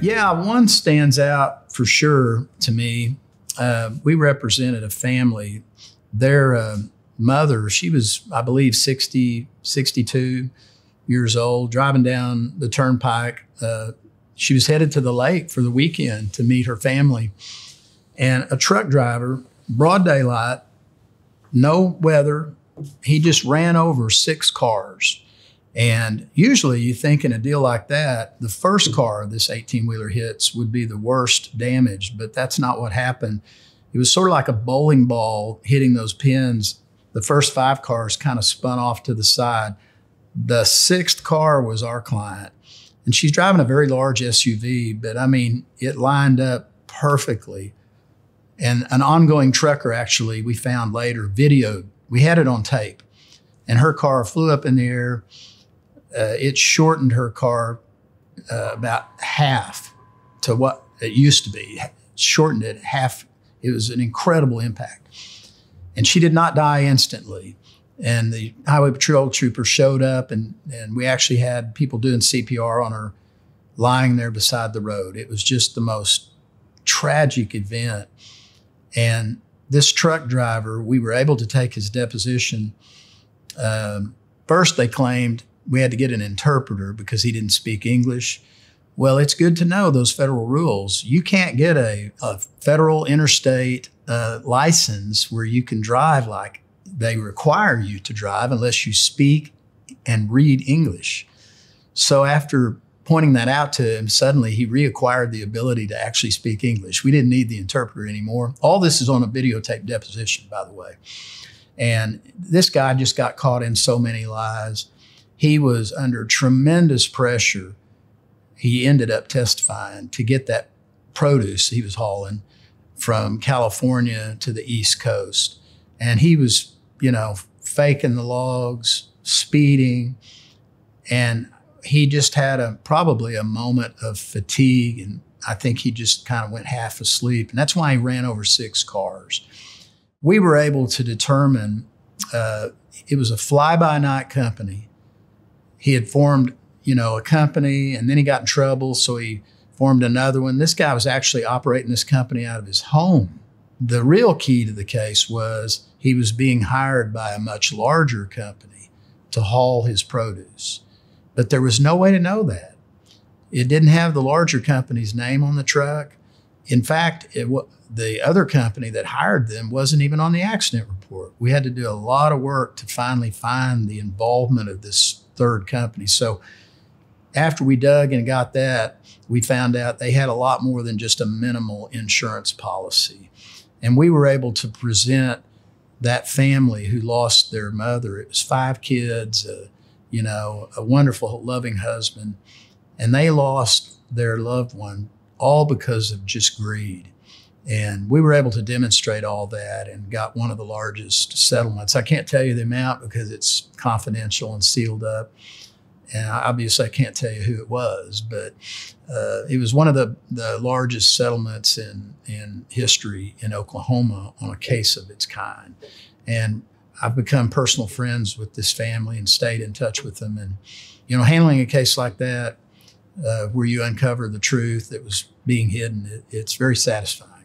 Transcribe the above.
Yeah, one stands out for sure to me. Uh, we represented a family. Their uh, mother, she was, I believe, 60, 62 years old, driving down the turnpike. Uh, she was headed to the lake for the weekend to meet her family. And a truck driver, broad daylight, no weather, he just ran over six cars. And usually you think in a deal like that, the first car this 18 wheeler hits would be the worst damage, but that's not what happened. It was sort of like a bowling ball hitting those pins. The first five cars kind of spun off to the side. The sixth car was our client. And she's driving a very large SUV, but I mean, it lined up perfectly. And an ongoing trucker actually, we found later, videoed, we had it on tape. And her car flew up in the air uh, it shortened her car uh, about half to what it used to be. Shortened it half. It was an incredible impact. And she did not die instantly. And the highway patrol trooper showed up, and, and we actually had people doing CPR on her lying there beside the road. It was just the most tragic event. And this truck driver, we were able to take his deposition. Um, first, they claimed we had to get an interpreter because he didn't speak English. Well, it's good to know those federal rules. You can't get a, a federal interstate uh, license where you can drive like they require you to drive unless you speak and read English. So after pointing that out to him, suddenly he reacquired the ability to actually speak English. We didn't need the interpreter anymore. All this is on a videotape deposition, by the way. And this guy just got caught in so many lies he was under tremendous pressure. He ended up testifying to get that produce he was hauling from California to the East Coast. And he was, you know, faking the logs, speeding, and he just had a probably a moment of fatigue and I think he just kind of went half asleep. And that's why he ran over six cars. We were able to determine uh, it was a fly by night company he had formed, you know, a company and then he got in trouble. So he formed another one. This guy was actually operating this company out of his home. The real key to the case was he was being hired by a much larger company to haul his produce. But there was no way to know that. It didn't have the larger company's name on the truck. In fact, it, the other company that hired them wasn't even on the accident report. We had to do a lot of work to finally find the involvement of this third company. So after we dug and got that, we found out they had a lot more than just a minimal insurance policy. And we were able to present that family who lost their mother. It was five kids, uh, you know, a wonderful, loving husband, and they lost their loved one all because of just greed. And we were able to demonstrate all that and got one of the largest settlements. I can't tell you the amount because it's confidential and sealed up. And obviously, I can't tell you who it was, but uh, it was one of the, the largest settlements in, in history in Oklahoma on a case of its kind. And I've become personal friends with this family and stayed in touch with them. And, you know, handling a case like that, uh, where you uncover the truth that was being hidden, it, it's very satisfying.